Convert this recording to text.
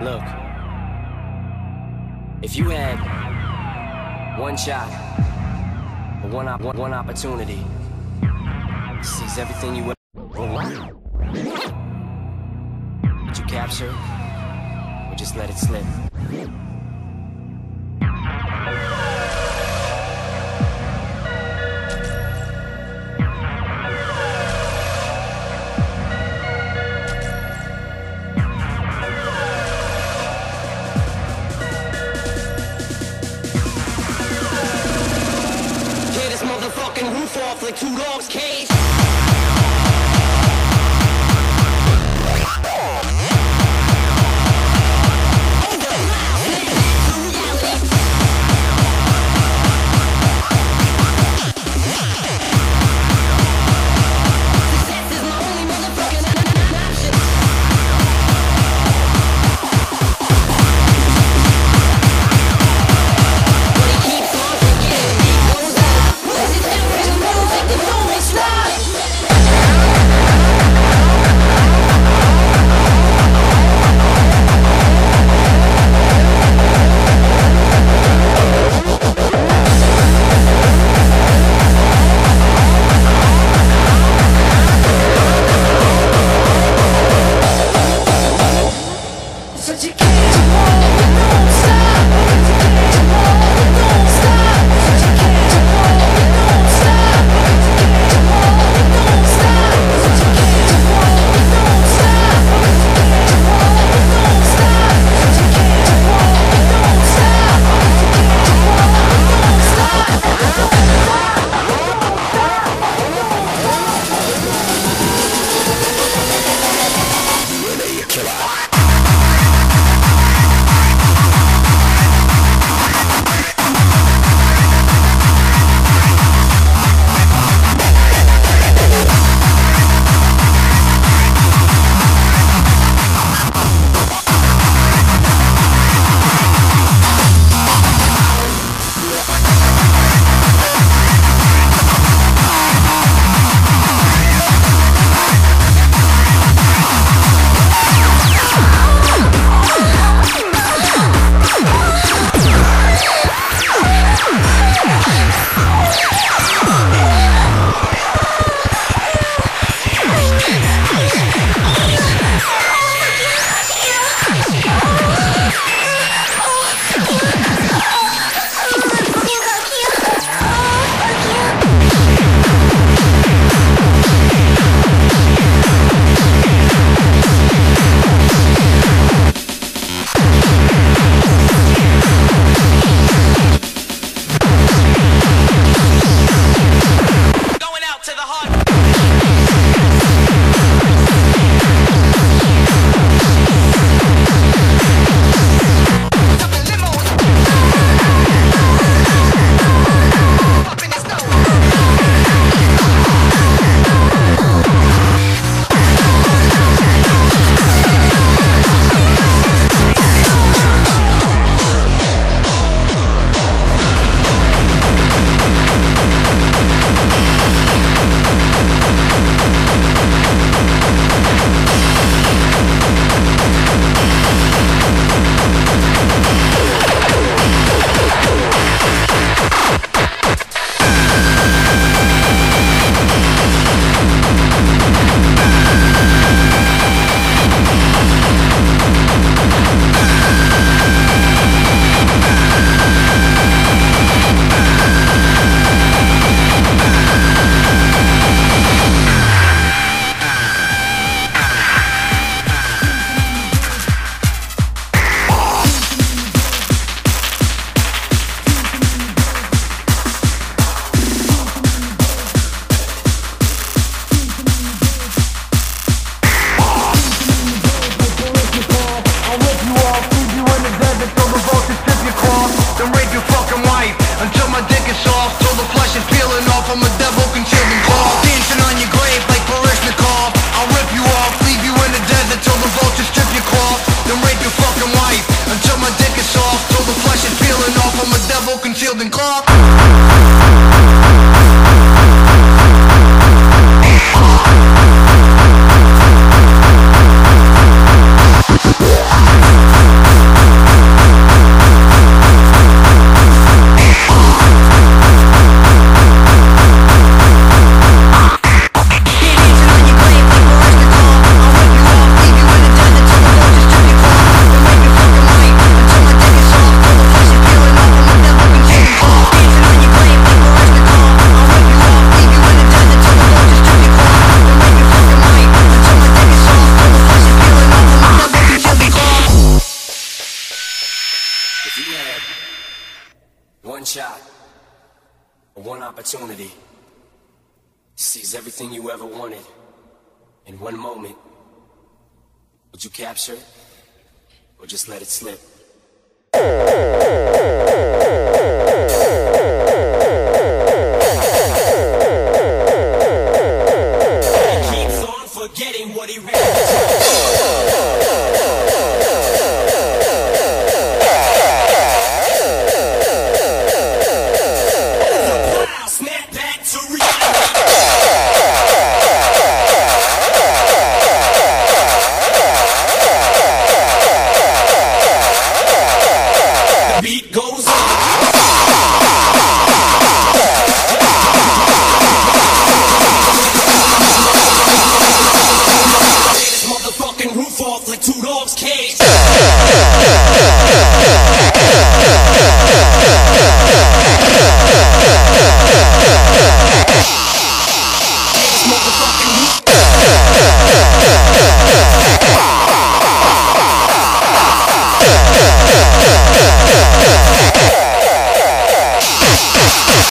Look, if you had one shot, or one, op- one opportunity, seize everything you ever Would you capture or just let it slip? Roof off like two dogs' cage. Ah! Opportunity. Seize everything you ever wanted in one moment. Would you capture it? Or just let it slip? He keeps on forgetting what he really